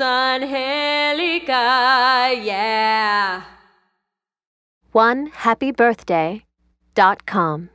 Angelica, yeah. One happy birthday dot com.